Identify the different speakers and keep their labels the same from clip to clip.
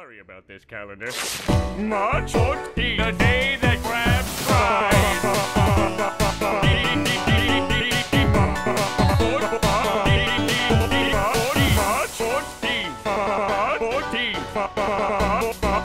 Speaker 1: Sorry about this calendar. March 14, the day that grabs March 14, 14, 14,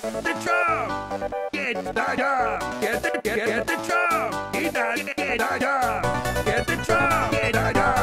Speaker 1: Get the job. Get the job. Get the get, get the job. Get the get the job. Get the job. Get the job.